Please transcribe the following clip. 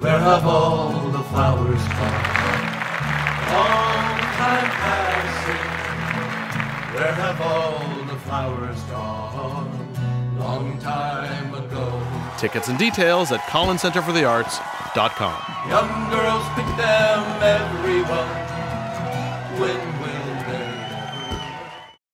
Where have all the flowers gone? Long time passing. Where have all the flowers gone? Long time ago. Tickets and details at collinscenterforthearts.com. Young girls pick them, everyone.